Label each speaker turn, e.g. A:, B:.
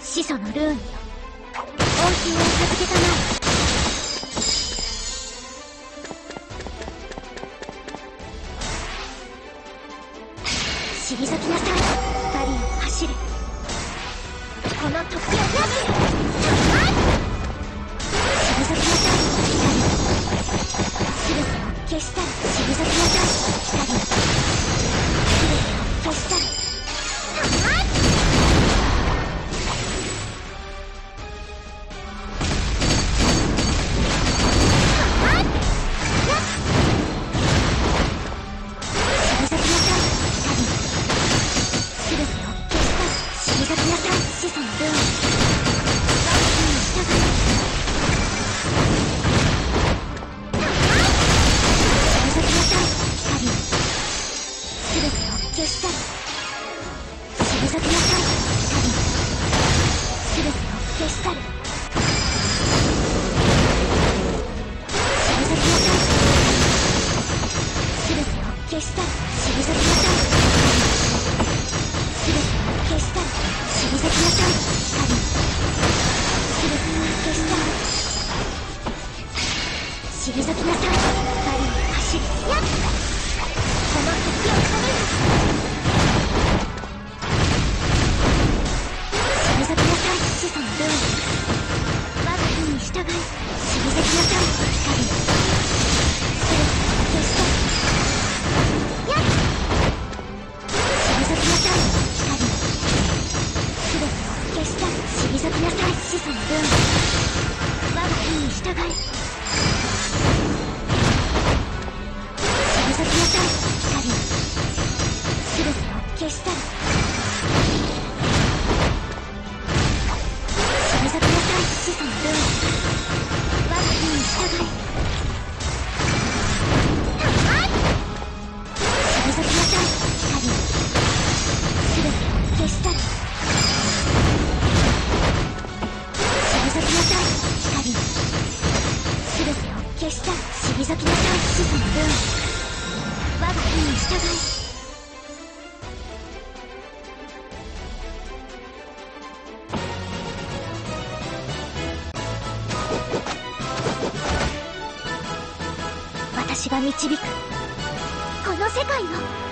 A: 始祖のルーンよ。恩恵を授けたまえ。退きな。さい。バリアを走るこの時をなく消したら退きなさい光全てを消したら退きなさい全てを消したら退きなさい全てを消したら退きなさい光全てを消したら退きなさいバリに走りやっこの時を止め退きなさい子孫のルーン我が意に従い退きなさい光全てを消したら退きなさい子孫の退きなさい始祖の分我が意に従い。私が導く。この世界を。